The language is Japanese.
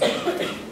ます